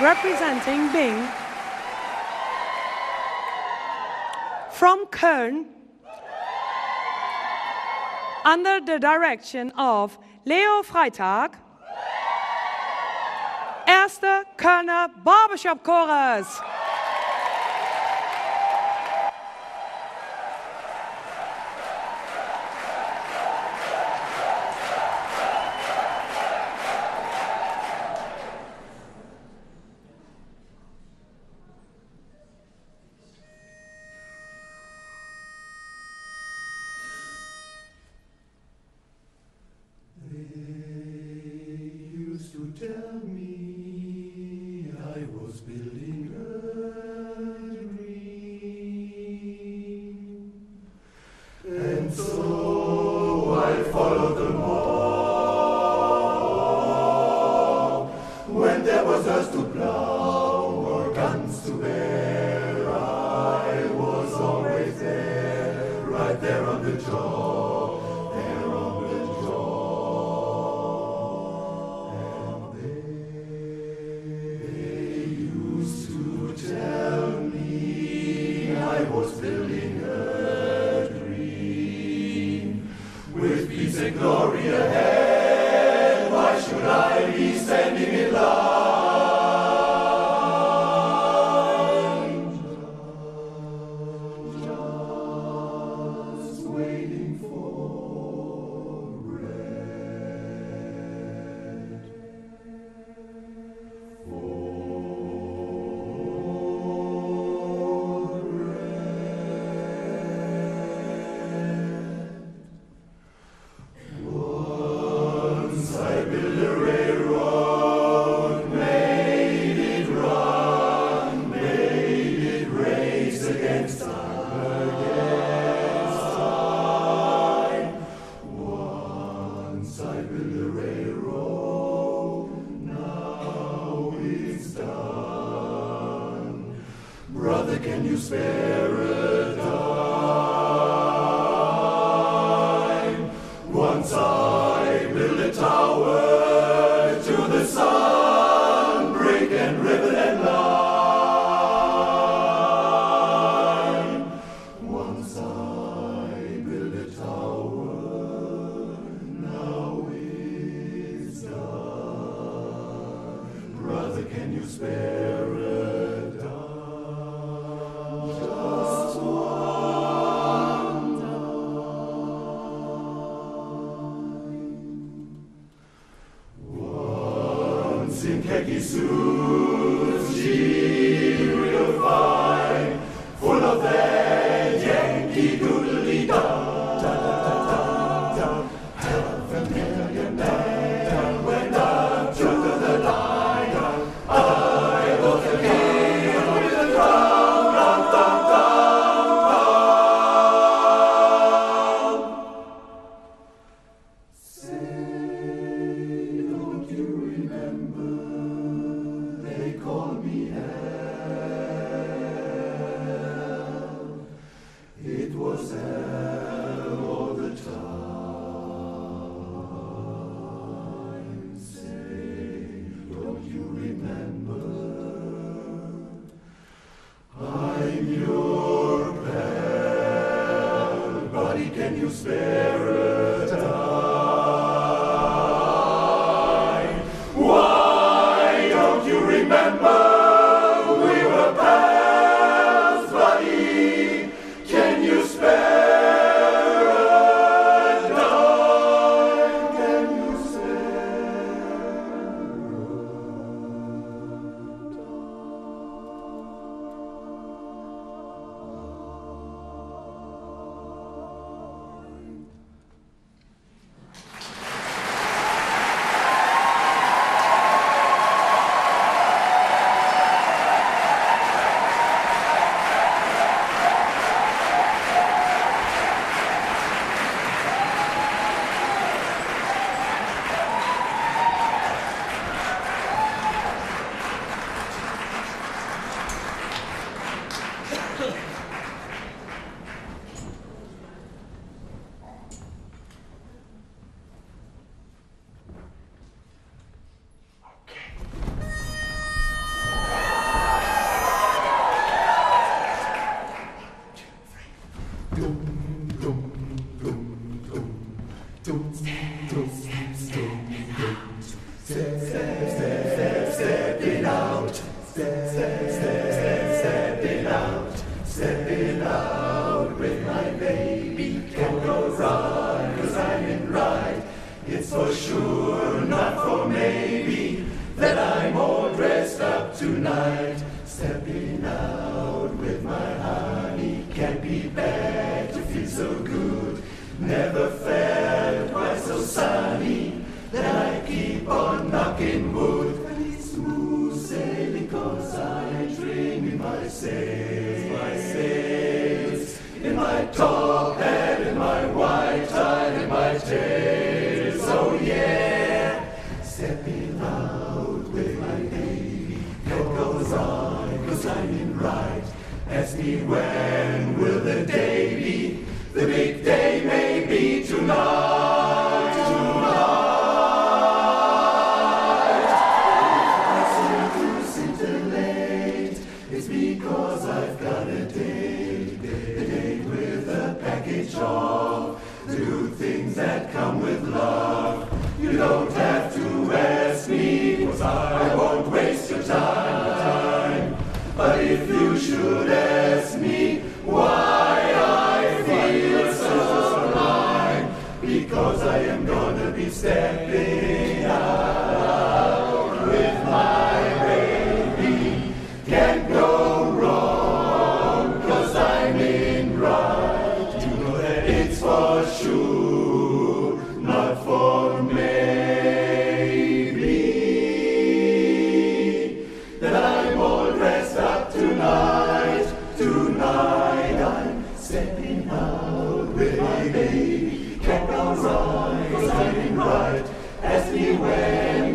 representing Bing from Köln under the direction of Leo Freitag, Erste Kölner Barbershop Chorus. tell me I was building a dream. And so I followed them all when there was us to play. whose paradigm. Once I built a tower to the sun, brick and ribbon and lime. Once I built a tower, now it's done. Brother, can you spare? Kekisu. Can you spare step, step, step, stepping out, stepping out with my baby. Can't go wrong, cause I'm in right. It's for sure, not for maybe, that I'm all dressed up tonight. Ask because I am gonna be stepping out with my baby. Can't go wrong, cause I'm in right. You know that it's for sure, not for maybe. That I'm all dressed up tonight, tonight I'm stepping out with my baby. Can't go wrong, cause I'm in right. Ask me when